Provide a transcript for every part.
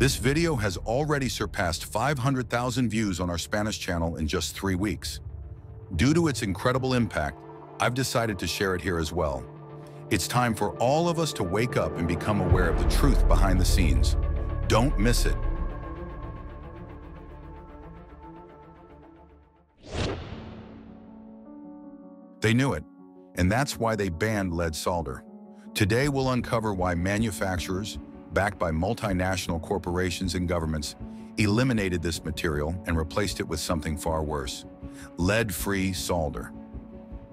This video has already surpassed 500,000 views on our Spanish channel in just three weeks. Due to its incredible impact, I've decided to share it here as well. It's time for all of us to wake up and become aware of the truth behind the scenes. Don't miss it. They knew it, and that's why they banned lead solder. Today we'll uncover why manufacturers, backed by multinational corporations and governments, eliminated this material and replaced it with something far worse, lead-free solder.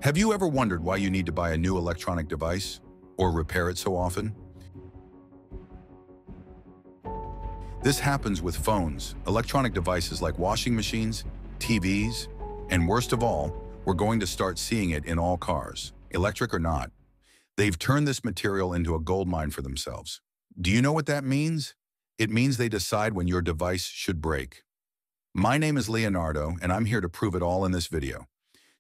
Have you ever wondered why you need to buy a new electronic device or repair it so often? This happens with phones, electronic devices like washing machines, TVs, and worst of all, we're going to start seeing it in all cars, electric or not. They've turned this material into a gold mine for themselves. Do you know what that means? It means they decide when your device should break. My name is Leonardo, and I'm here to prove it all in this video.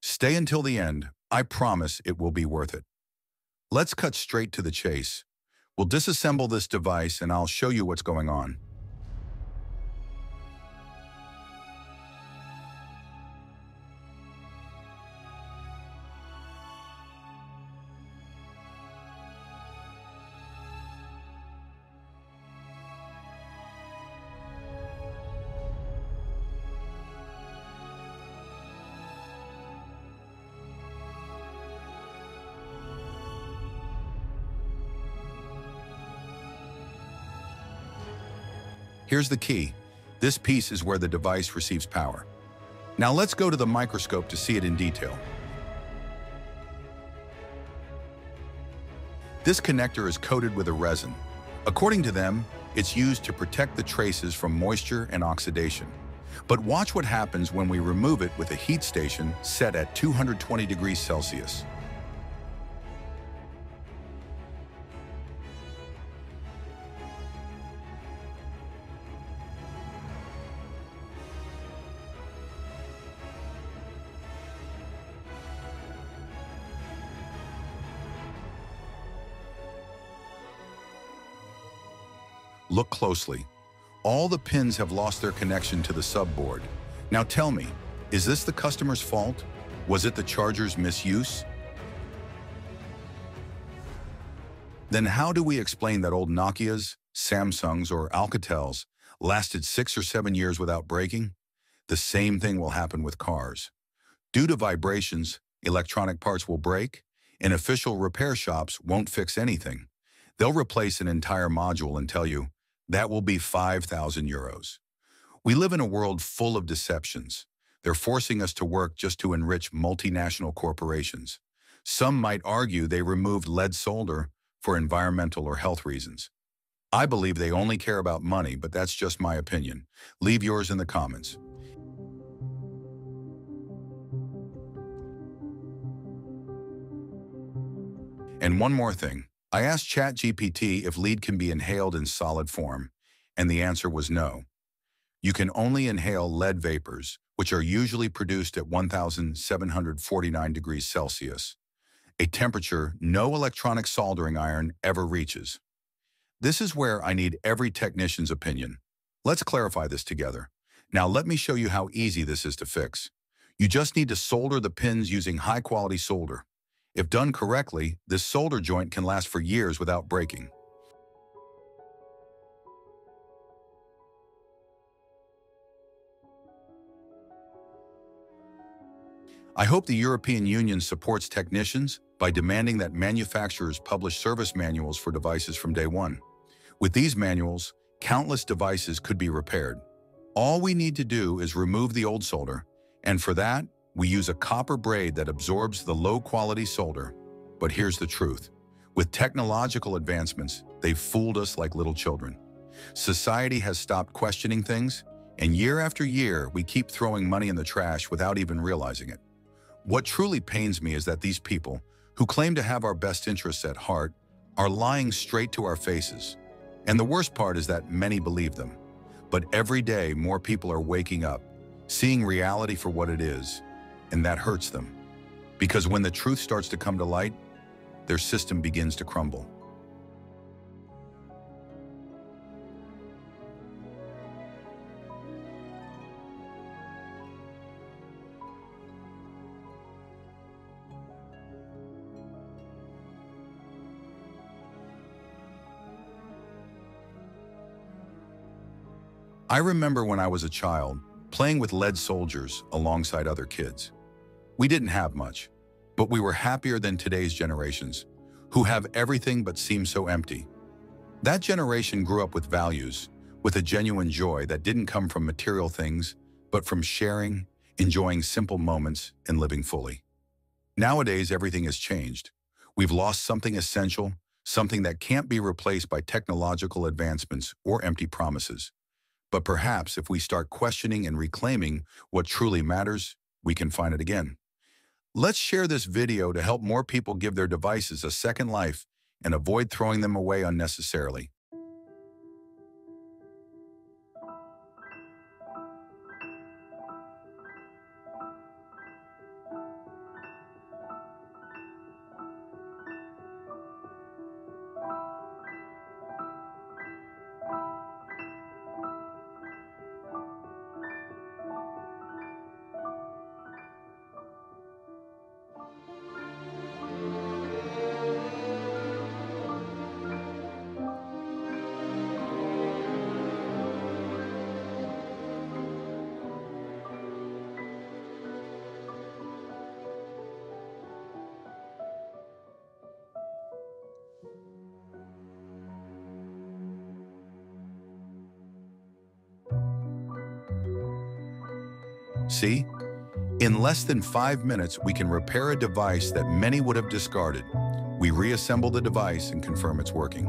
Stay until the end. I promise it will be worth it. Let's cut straight to the chase. We'll disassemble this device, and I'll show you what's going on. Here's the key. This piece is where the device receives power. Now let's go to the microscope to see it in detail. This connector is coated with a resin. According to them, it's used to protect the traces from moisture and oxidation. But watch what happens when we remove it with a heat station set at 220 degrees Celsius. Look closely. All the pins have lost their connection to the subboard. Now tell me, is this the customer's fault? Was it the charger's misuse? Then how do we explain that old Nokia's, Samsung's, or Alcatel's lasted six or seven years without breaking? The same thing will happen with cars. Due to vibrations, electronic parts will break, and official repair shops won't fix anything. They'll replace an entire module and tell you, that will be 5,000 euros. We live in a world full of deceptions. They're forcing us to work just to enrich multinational corporations. Some might argue they removed lead solder for environmental or health reasons. I believe they only care about money, but that's just my opinion. Leave yours in the comments. And one more thing. I asked ChatGPT if lead can be inhaled in solid form, and the answer was no. You can only inhale lead vapors, which are usually produced at 1,749 degrees Celsius, a temperature no electronic soldering iron ever reaches. This is where I need every technician's opinion. Let's clarify this together. Now let me show you how easy this is to fix. You just need to solder the pins using high-quality solder. If done correctly, this solder joint can last for years without breaking. I hope the European Union supports technicians by demanding that manufacturers publish service manuals for devices from day one. With these manuals, countless devices could be repaired. All we need to do is remove the old solder, and for that, we use a copper braid that absorbs the low-quality solder. But here's the truth. With technological advancements, they've fooled us like little children. Society has stopped questioning things, and year after year, we keep throwing money in the trash without even realizing it. What truly pains me is that these people, who claim to have our best interests at heart, are lying straight to our faces. And the worst part is that many believe them. But every day, more people are waking up, seeing reality for what it is, and that hurts them. Because when the truth starts to come to light, their system begins to crumble. I remember when I was a child, playing with lead soldiers alongside other kids. We didn't have much, but we were happier than today's generations, who have everything but seem so empty. That generation grew up with values, with a genuine joy that didn't come from material things, but from sharing, enjoying simple moments, and living fully. Nowadays, everything has changed. We've lost something essential, something that can't be replaced by technological advancements or empty promises. But perhaps if we start questioning and reclaiming what truly matters, we can find it again. Let's share this video to help more people give their devices a second life and avoid throwing them away unnecessarily. See? In less than five minutes, we can repair a device that many would have discarded. We reassemble the device and confirm it's working.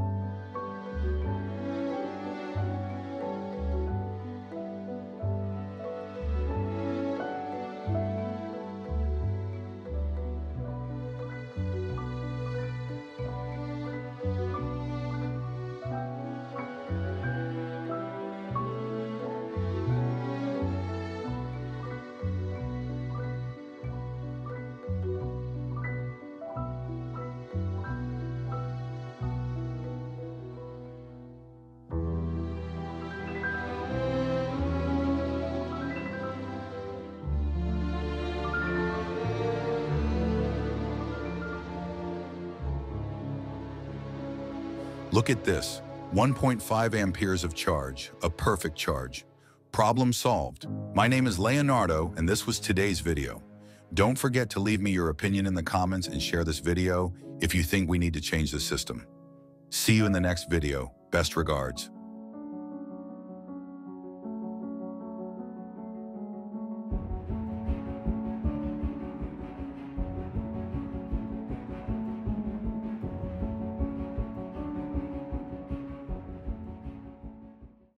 Look at this, 1.5 amperes of charge, a perfect charge. Problem solved. My name is Leonardo, and this was today's video. Don't forget to leave me your opinion in the comments and share this video if you think we need to change the system. See you in the next video. Best regards.